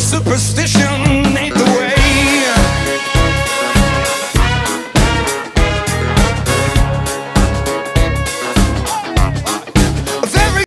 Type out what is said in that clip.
superstition